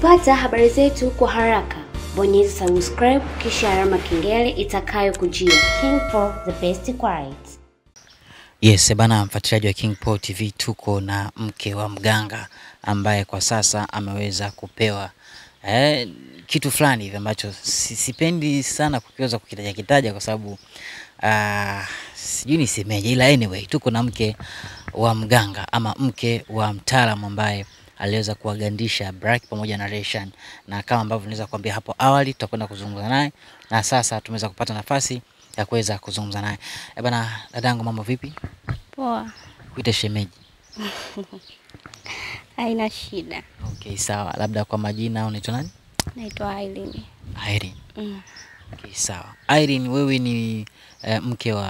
Kupata habari zetu kwa haraka, bonyeza subscribe kisha alama kengele itakayokujia. for the best quiet. Yes, bana mfuatiliaji wa KingPro TV tuko na mke wa mganga ambaye kwa sasa ameweza kupewa eh, kitu fulani hivi ambacho si- sipendi sana kukiweza kukitaja kitaja kwa sababu ah, sijui nisemeje, ila anyway tuko na mke wa mganga ama mke wa mtaalamu ambaye aliweza kuwagandisha Brack pamoja na Reshan, na kama ambavyo niweza kuambia hapo awali, tutakwenda kuzungumza naye na sasa tumeweza kupata nafasi ya kuweza kuzungumza naye. Eh bana, dadangu, mambo vipi? Poa, Kuite shemeji. haina shida. Okay, sawa. Labda kwa majina unaitwa nani? Naitwa Aileen. Irene. Mm. Okay, sawa. Irene, wewe ni eh, mke wa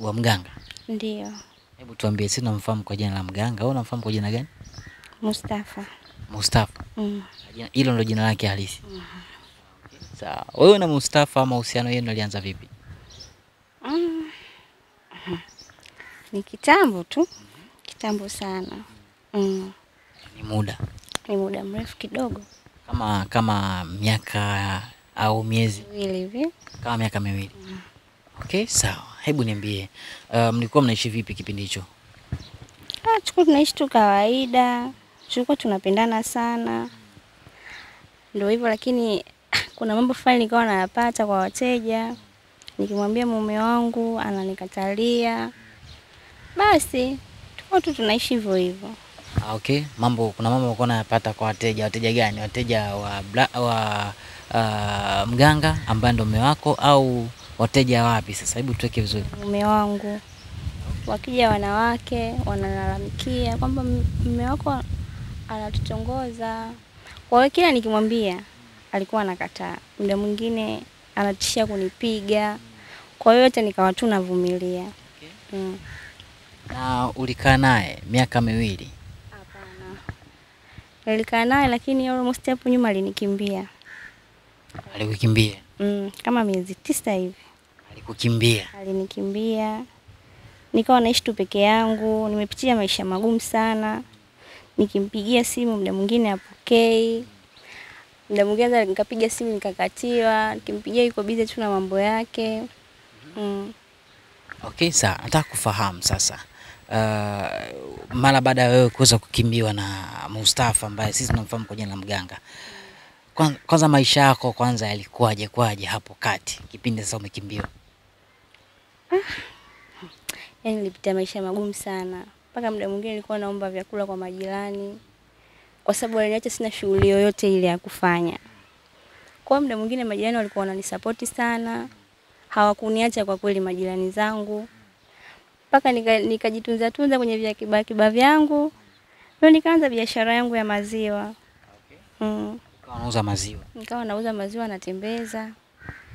wa mganga. Ndio. Hebu tuambie, si unamfahamu kwa jina la mganga au unamfahamu kwa jina gani? Mustafa. Mustafa. Mm. Hilo ndio jina lake halisi. Mm. sawa. Wewe na Mustafa mahusiano yenu yalianza vipi? Mm. Ni kitambo tu, kitambo sana. Mm. Ni muda Ni muda mrefu kidogo, kama kama miaka au miezi miwili hivi. kama miaka miwili. Mm. Okay, sawa. Hebu niambie, mlikuwa um, mnaishi vipi kipindi hicho? Ah, tulikuwa tunaishi tu kawaida, tulikuwa tunapendana sana, ndio hivyo. Lakini kuna mambo fulani nikawa nayapata kwa wateja, nikimwambia mume wangu ananikatalia, basi tuko tu tunaishi hivyo hivyo. Ah, okay. Mambo kuna mambo ulikuwa unayapata kwa wateja. Wateja gani? Wateja wa bla, wa uh, mganga ambaye ndo mume wako au wateja wapi? Sasa hebu tuweke vizuri. mume wangu. Wakija wanawake wanalalamikia kwamba "M- mume wako anatutongoza. Kwa hiyo kila nikimwambia alikuwa anakataa, muda mwingine anatishia kunipiga. Kwa hiyo yote nikawa tu navumilia. Okay. Mm. Na ulikaa naye miaka miwili. Hapana, nilikaa naye lakini almost hapo nyuma alinikimbia Alikukimbia, mm, kama miezi tisa hivi alikukimbia. alinikimbia, nikawa naishi tu peke yangu. Nimepitia maisha magumu sana, nikimpigia simu muda mwingine apokei, muda mwingine hata nikapiga simu nikakatiwa, nikimpigia yuko bize tu na mambo yake mm. Okay, sawa. Nataka kufahamu sasa uh, mara baada ya wewe kuweza kukimbiwa na Mustafa ambaye sisi tunamfahamu kwa jina la mganga, kwanza, maisha yako kwanza yalikuwaje kwaje hapo kati kipindi sasa umekimbiwa? Yani nilipitia maisha magumu sana, mpaka muda mwingine nilikuwa naomba vyakula kwa majirani, kwa sababu waliniacha sina shughuli yoyote ile ya kufanya. Kwa muda mwingine majirani walikuwa wananisapoti sana, hawakuniacha kwa kweli majirani zangu, mpaka nikajitunza nika- tunza kwenye vyakiba kiba vyangu, ndio nikaanza biashara yangu ya maziwa mm. Ukawa unauza maziwa. Nikawa nauza maziwa, natembeza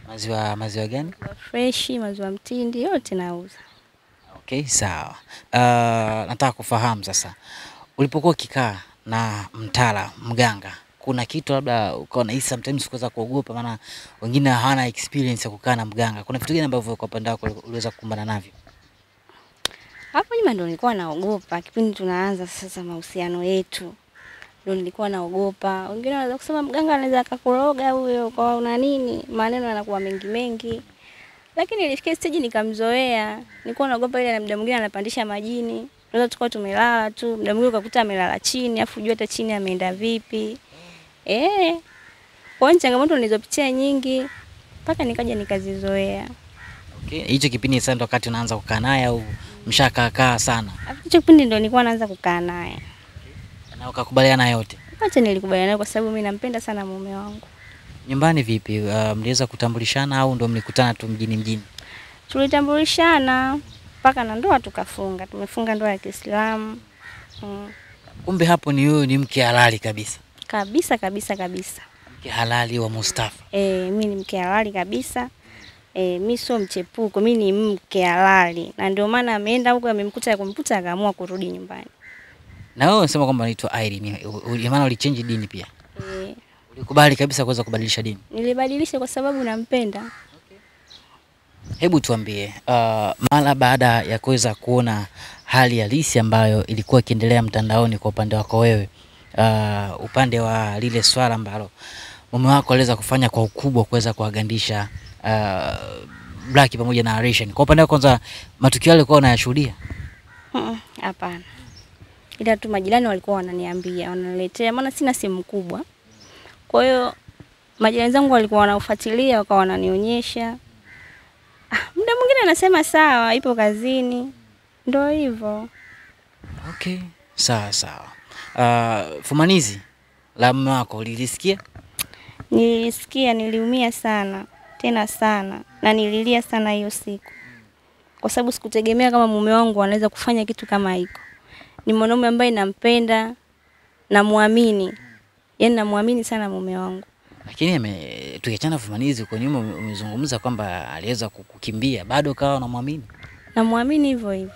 Maziwa maziwa gani? maziwa freshi, maziwa mtindi, yote nauza. Okay, sawa. Uh, nataka kufahamu sasa, ulipokuwa ukikaa na mtala mganga, kuna kitu labda ukawa unahisi sometimes kuweza kuogopa, maana wengine hawana experience ya kukaa na mganga. Kuna vitu gani ambavyo kwa upande wako uliweza kukumbana navyo? Hapo nyuma ndo nilikuwa naogopa, kipindi tunaanza sasa mahusiano yetu, ndo nilikuwa naogopa. Wengine wanaweza kusema mganga anaweza akakuroga huyo, kwa una nini, maneno yanakuwa mengi mengi, lakini ilifikia stage nikamzoea. Nilikuwa naogopa ile, na muda mwingine anapandisha majini, tunaweza tukawa tumelala tu, muda mwingine ukakuta amelala chini, afu jua hata chini ameenda vipi. Eh, kwa hiyo changamoto nilizopitia nyingi mpaka nikaja nikazizoea. Okay, hicho kipindi sasa ndo wakati unaanza kukaa naye au mshakaakaa sana Hicho kipindi ndo nilikuwa naanza kukaa naye. na ukakubaliana yote? Acha nilikubaliana kwa sababu mimi nampenda sana mume wangu. Nyumbani vipi? Uh, mliweza kutambulishana au ndo mlikutana tu mjini mjini? Tulitambulishana mpaka na ndoa tukafunga. Tumefunga ndoa ya Kiislamu. Mm. Kumbe hapo ni wewe ni mke halali kabisa, Kabisa kabisa kabisa. mke halali wa Mustafa. E, mi ni mke halali kabisa. E, mi sio mchepuko, mi ni mke halali, na ndio maana ameenda huko, amemkuta ya kumkuta, akaamua kurudi nyumbani. Na wewe unasema kwamba unaitwa Irene, maana ulichange dini pia? Ulikubali kabisa kuweza kubadilisha dini? nilibadilisha kwa sababu nampenda. Okay. Hebu tuambie, uh, mara baada ya kuweza kuona hali halisi ambayo ilikuwa ikiendelea mtandaoni kwa upande wako wewe uh, upande wa lile swala ambalo mume wako aliweza kufanya kwa ukubwa kuweza kuwagandisha uh, Black pamoja na Arishan. Kwa upande wako kwanza, matukio yale ulikuwa unayashuhudia? Hapana, ila tu majirani walikuwa wananiambia, wananiletea, maana sina simu kubwa. Kwa hiyo majirani zangu walikuwa wanafuatilia, wakawa wananionyesha. Ah, muda mwingine anasema sawa, ipo kazini, ndo hivyo. Okay, sawa sawa. Uh, fumanizi la mume wako ulilisikia? Nilisikia, niliumia sana tena sana, na nililia sana hiyo siku, kwa sababu sikutegemea kama mume wangu anaweza kufanya kitu kama hiko. Ni mwanaume ambaye nampenda, namwamini, yaani namwamini sana mume wangu. Lakini ame- tukiachana fumanizi, huko nyuma umezungumza kwamba aliweza kukimbia, bado kawa unamwamini? namwamini hivyo hivyo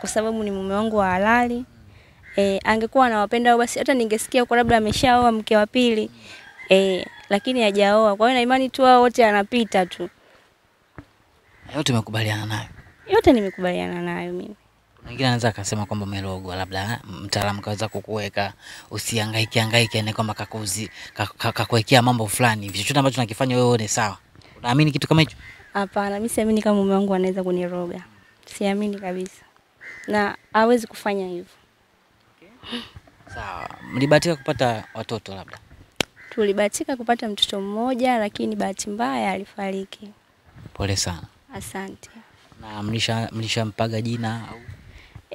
kwa sababu ni mume wangu wa halali. E, angekuwa anawapenda basi hata ningesikia kwa labda ameshaoa mke wa pili e, lakini hajaoa. Kwa hiyo na imani tu hao wote anapita tu, Yote umekubaliana nayo. yote nimekubaliana nayo mimi. Mwingine anaweza akasema kwamba umelogwa, labda mtaalamu kaweza kukuweka usihangaike hangaike, ni kwamba kakuzi ka- ka- kakuwekea mambo fulani hivi, chochote ambacho nakifanya wewe uone sawa. Unaamini kitu kama hicho? Hapana, mimi siamini kama mume wangu anaweza kuniroga, siamini kabisa, na hawezi kufanya hivyo. Sawa, mlibahatika kupata watoto labda? Tulibahatika kupata mtoto mmoja, lakini bahati mbaya alifariki. Pole sana. Asante. Na mlisha mlishampaga jina au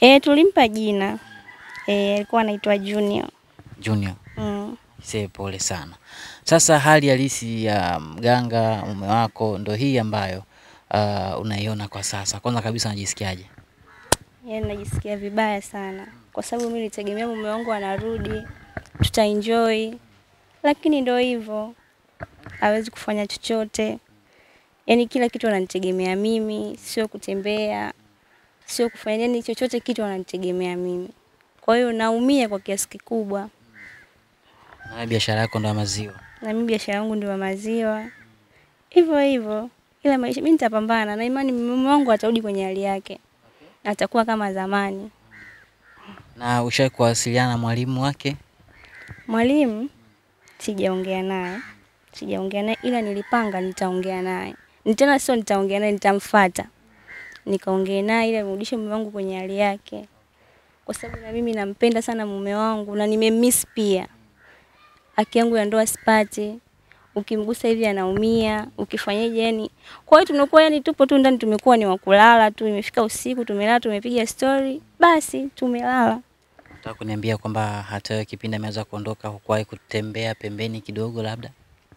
E, tulimpa jina e, alikuwa anaitwa Junior. Junior? Mm. Se, pole sana. Sasa hali halisi ya mganga mume wako ndo hii ambayo uh, unaiona kwa sasa. Kwanza kabisa unajisikiaje? Yaani najisikia vibaya sana kwa sababu mimi nilitegemea mume wangu anarudi, tutaenjoy, lakini ndo hivyo, hawezi kufanya chochote. Yaani kila kitu ananitegemea mimi, sio kutembea, sio kufanya yani chochote kitu ananitegemea mimi. Kwa hiyo naumia kwa kiasi kikubwa, Na biashara yako ndo ya maziwa. na mimi biashara yangu ndio ya maziwa, hivyo hivyo, ila maisha mimi nitapambana na imani mume wangu atarudi kwenye hali yake, atakuwa kama zamani. Na ushawahi kuwasiliana na mwalimu wake? Mwalimu sijaongea naye, sijaongea naye, ila nilipanga nitaongea naye. Ni Tena sio nitaongea naye, nitamfuata nikaongee naye ili amrudishe mume wangu kwenye hali yake, kwa sababu na mimi nampenda sana mume wangu na nimemiss pia. Haki yangu ya ndoa sipati, ukimgusa hivi anaumia, ukifanyaje yani. Kwa hiyo tunakuwa yani tupo tu ndani, tumekuwa ni wakulala tu, imefika usiku tumelala, tumepiga story, basi tumelala. Nataka kuniambia kwamba hata wewe kipindi ameweza kuondoka hukuwahi kutembea pembeni kidogo labda?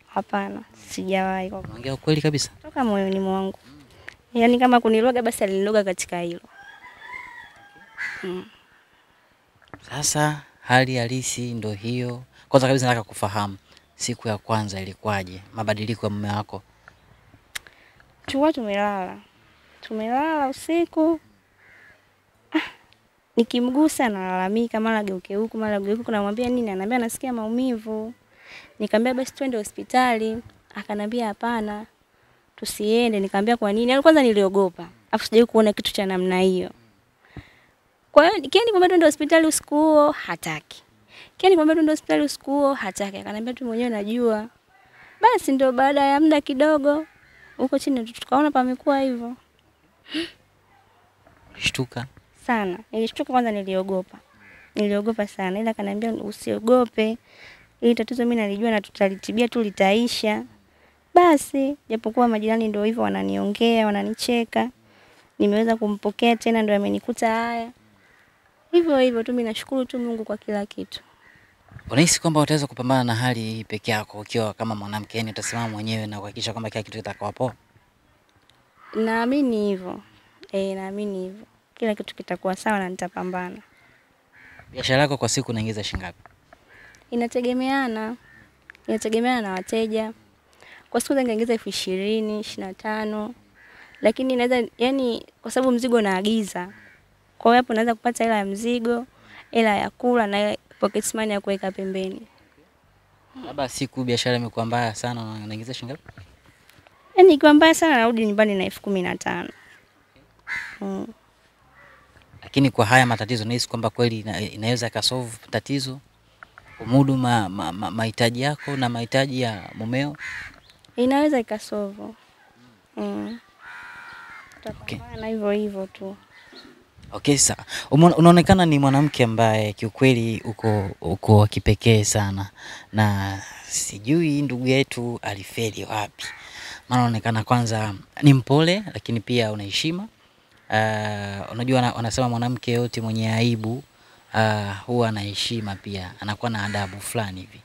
Hapana, sijawahi kwa Unaongea ukweli kabisa? toka moyoni mwangu. Yaani kama kuniloga basi aliniloga katika hilo. Sasa hali halisi ndo hiyo. Kwanza kabisa nataka kufahamu siku ya kwanza ilikuwaje, mabadiliko ya mume wako? Tulikuwa tumelala. Tumelala usiku. Ah, nikimgusa nalalamika mara geuke huku mara geuke huku namwambia nini anaambia nasikia maumivu. Nikamwambia basi twende hospitali. Akanambia hapana. Tusiende. Nikamwambia kwa nini? Yaani kwanza niliogopa. Afu sijawahi kuona kitu cha namna hiyo. Kwa hiyo kieni kwamba tuende hospitali usiku huo hataki. Kieni kwamba tuende hospitali usiku huo hataki. Akanambia tu mwenyewe najua. Basi ndio baada ya muda kidogo huko chini tukaona pamekuwa hivyo Shtuka sana. Nilishtuka kwanza, niliogopa, niliogopa sana, ila akaniambia usiogope, ili tatizo mimi nalijua na tutalitibia tu, litaisha. Basi japokuwa majirani ndio hivyo wananiongea, wananicheka, nimeweza kumpokea tena, ndio amenikuta haya hivyo hivyo tu. Mimi nashukuru tu Mungu kwa kila kitu. Unahisi kwamba utaweza kupambana na hali hii peke yako ukiwa kama mwanamke, yani utasimama mwenyewe na kuhakikisha kwamba kila kitu kitakuwa poa? Naamini hivyo eh, naamini hivyo, kila kitu kitakuwa sawa na nitapambana. Biashara yako kwa siku unaingiza shilingi ngapi? Inategemeana, inategemeana na wateja. Kwa siku ningeongeza elfu ishirini, ishirini na tano, lakini naweza yani, kwa sababu mzigo naagiza, kwa hiyo hapo naweza kupata hela ya mzigo, hela ya kula na pocket money ya kuweka pembeni. Labda siku biashara imekuwa mbaya sana, una- unaingiza shilingi ngapi? Yani ikiwa mbaya sana, narudi nyumbani na elfu kumi na tano. Mm. Lakini kwa haya matatizo nahisi kwamba kweli ina, inaweza ikasolve tatizo? kumudu ma, ma, ma, mahitaji yako na mahitaji ya mumeo? Inaweza ikasovu. Mm. Okay. Tutapambana hivyo hivyo tu. Okay, sawa. Unaonekana ni mwanamke ambaye kiukweli uko uko wa kipekee sana, na sijui ndugu yetu alifeli wapi, maana unaonekana kwanza ni mpole, lakini pia una heshima. Uh, unajua wanasema mwanamke yote mwenye aibu uh, huwa ana heshima pia, anakuwa na adabu fulani hivi.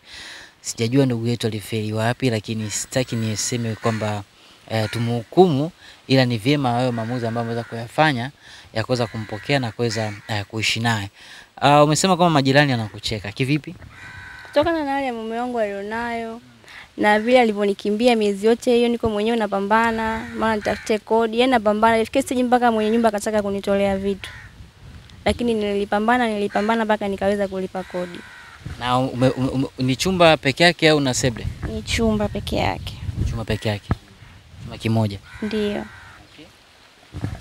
Sijajua ndugu yetu alifeli wapi, lakini sitaki niseme kwamba eh, tumhukumu, ila ni vyema hayo maamuzi ambayo ameweza kuyafanya ya kuweza kumpokea na kuweza eh, kuishi naye. Uh, umesema kama majirani anakucheka kivipi? Kutokana na hali ya mume wangu alionayo na vile alivyonikimbia miezi yote hiyo, niko mwenyewe napambana, maana nitafute kodi, yani napambana. Ilifikia stage mpaka mwenye nyumba akataka kunitolea vitu, lakini nilipambana, nilipambana mpaka nikaweza kulipa kodi. Na ume, ume, ume, ni chumba peke yake au na seble? Ni chumba peke yake, Chumba peke yake, chumba kimoja. ndio.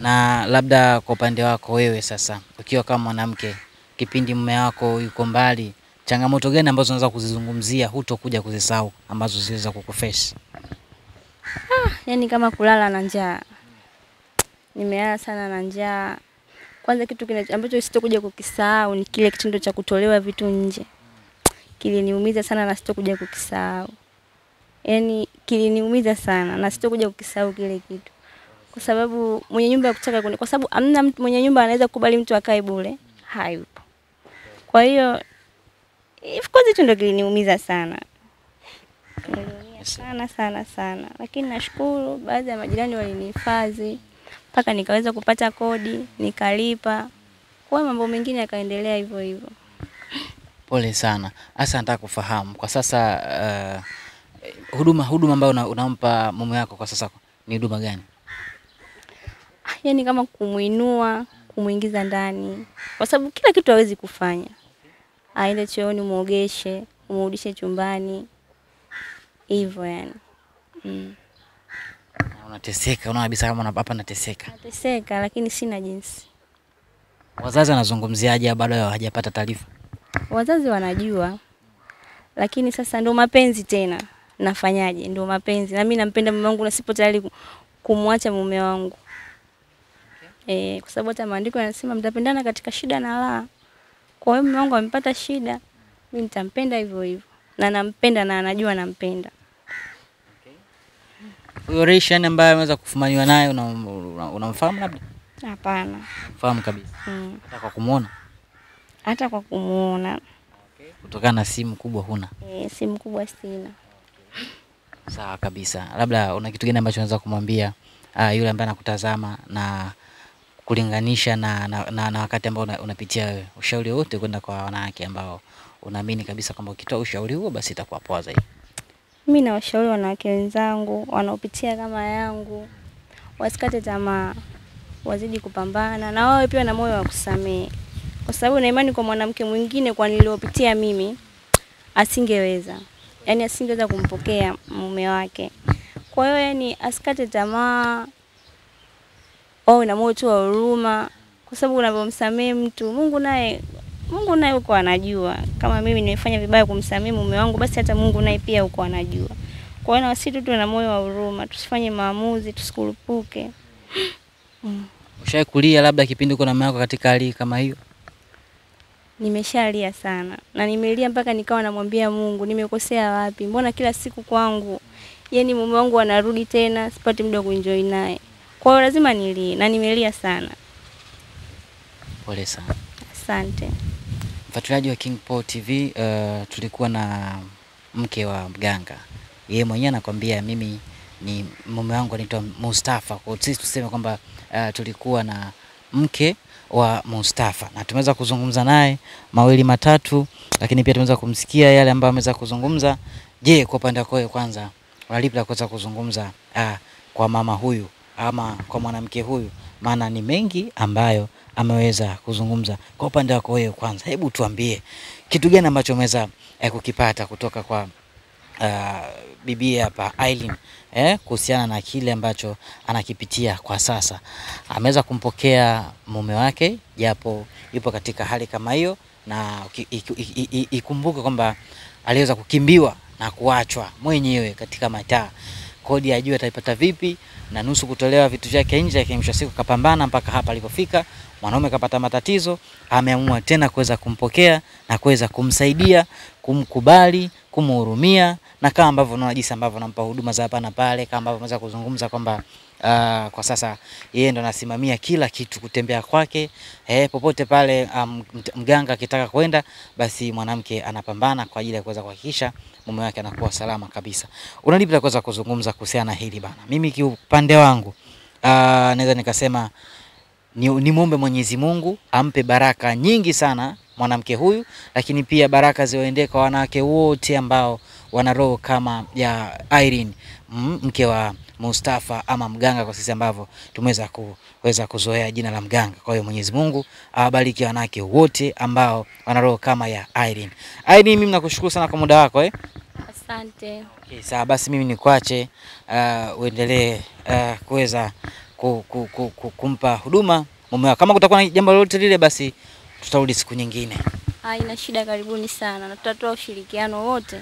Na labda kwa upande wako wewe sasa, ukiwa kama mwanamke, kipindi mume wako yuko mbali, changamoto gani ambazo unaweza kuzizungumzia hutokuja kuzisahau ambazo ziliweza kukuface? Yani kama kulala na njaa, nimelala sana na njaa. Kwanza kitu kina ambacho sitokuja kukisahau ni kile kitendo cha kutolewa vitu nje, kiliniumiza sana na sitokuja kukisahau. Yaani kiliniumiza sana na sitokuja kukisahau kile kitu, kwa sababu mwenye nyumba ya kutaka kuni, kwa sababu amna mtu mwenye nyumba anaweza kukubali mtu akae bure, hayupo. Kwa hiyo of course hicho ndio kiliniumiza sana. Kiliniumiza sana sana sana, lakini nashukuru baadhi ya majirani walinihifadhi mpaka nikaweza kupata kodi nikalipa, kwa mambo mengine yakaendelea hivyo hivyo. Pole sana. Hasa nataka kufahamu kwa sasa uh, huduma huduma ambayo una, unampa mume wako kwa sasa ni huduma gani? Yani kama kumuinua, kumuingiza ndani, kwa sababu kila kitu hawezi kufanya. Aende chooni, muogeshe, umrudishe chumbani, hivyo yani. Mm. Na Unateseka, unaona kabisa kama hapa nateseka. Nateseka, lakini sina jinsi. Wazazi wanazungumziaje baada ya hawajapata taarifa? Wazazi wanajua, lakini sasa ndo mapenzi tena. Nafanyaje? Ndo mapenzi, na mimi nampenda mume wangu na sipo tayari kumwacha mume wangu okay. E, kwa sababu hata maandiko yanasema mtapendana katika shida na raha. Kwa hiyo mume wangu amepata shida, mimi nitampenda hivyo hivyo, na nampenda na anajua nampenda. Huyo Rayshani ambaye ameweza kufumaniwa naye unamfahamu una, una labda? Hapana. Fahamu kabisa. Mm. Hata kwa kumuona Hata kwa kumuona kutokana na simu kubwa huna. eh, simu kubwa sina. Sawa kabisa. Labda una kitu gani ambacho unaweza kumwambia uh, yule ambaye anakutazama na kulinganisha na, na, na, na wakati ambao una- unapitia wewe, ushauri wote kwenda kwa wanawake ambao unaamini kabisa kwamba ukitoa ushauri huo basi itakuwa poa zaidi. Mimi nawashauri wanawake wenzangu wanaopitia kama yangu, wasikate tamaa, wazidi kupambana na wawe pia na moyo wa kusamehe, kwa sababu na imani kwa mwanamke mwingine kwa niliopitia mimi asingeweza, yani asingeweza kumpokea mume wake. Kwa hiyo yani asikate tamaa, wawe na moyo tu wa huruma, kwa sababu unavyomsamehe mtu Mungu naye Mungu naye huko anajua. Kama mimi nimefanya vibaya kumsamehe mume wangu, basi hata Mungu naye pia huko anajua. Kwa hiyo na sisi tu na moyo wa huruma, tusifanye maamuzi, tusikurupuke. Ushawahi kulia labda kipindi uko na mama yako katika hali kama hiyo? Nimeshalia sana na nimelia mpaka nikawa namwambia Mungu, nimekosea wapi? Mbona kila siku kwangu yani mume wangu anarudi tena, sipati muda wa kuenjoy naye. Kwa hiyo lazima nilie na nimelia sana. Pole sana. Asante. Mfuatiliaji wa King Paul TV, uh, tulikuwa na mke wa mganga, yeye mwenyewe anakwambia mimi ni mume wangu anaitwa Mustafa. Kwa hiyo sisi tuseme kwamba uh, tulikuwa na mke wa Mustafa na tumeweza kuzungumza naye mawili matatu, lakini pia tumeweza kumsikia yale ambayo ameweza kuzungumza. Je, kwa upande wako kwanza unalipi la kuweza kuzungumza aa, kwa mama huyu ama kwa mwanamke huyu? Maana ni mengi ambayo ameweza kuzungumza. Kwa upande wako wewe kwanza, hebu tuambie kitu gani ambacho umeweza eh, kukipata kutoka kwa uh, bibi hapa Aileen eh, kuhusiana na kile ambacho anakipitia kwa sasa. Ameweza kumpokea mume wake japo yupo katika hali kama hiyo, na ikumbuke kwamba aliweza kukimbiwa na kuachwa mwenyewe katika mataa. Kodi ajue ataipata vipi, na nusu kutolewa vitu vyake nje, lakini mwisho siku kapambana mpaka hapa alipofika. Mwanaume kapata matatizo, ameamua tena kuweza kumpokea na kuweza kumsaidia, kumkubali, kumhurumia na kama ambavyo unaona jinsi ambavyo nampa huduma za hapa na pale, kama ambavyo unaweza kuzungumza kwamba Uh, kwa sasa yeye ndo anasimamia kila kitu, kutembea kwake eh, popote pale um, mganga akitaka kwenda, basi mwanamke anapambana kwa ajili ya kuweza kuhakikisha mume wake anakuwa salama kabisa. Una lipi la kuweza kuzungumza kuhusiana na hili bana? Mimi kiupande wangu uh, naweza nikasema ni, ni muombe Mwenyezi Mungu ampe baraka nyingi sana mwanamke huyu, lakini pia baraka ziwaendee kwa wanawake wote ambao wana roho kama ya Irene mke wa Mustafa ama mganga, kwa sisi ambavyo tumeweza kuweza kuzoea jina la mganga. Kwa hiyo Mwenyezi Mungu awabariki wanawake wote ambao wana roho kama ya Irene. Irene, mimi nakushukuru sana kwa muda wako eh. Asante. Okay, sawa basi mimi nikuache uh, uendelee uh, kuweza ku, ku, ku, ku, kumpa huduma mume wako. Kama kutakuwa na jambo lolote lile, basi tutarudi siku nyingine. Haina shida, karibuni sana na tutatoa ushirikiano wote.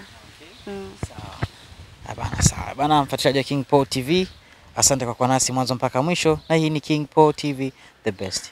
Mm. Ah, Bana, sawa bana, mfuatiliaji wa King Paul TV, asante kwa kuwa nasi mwanzo mpaka mwisho, na hii ni King Paul TV the best.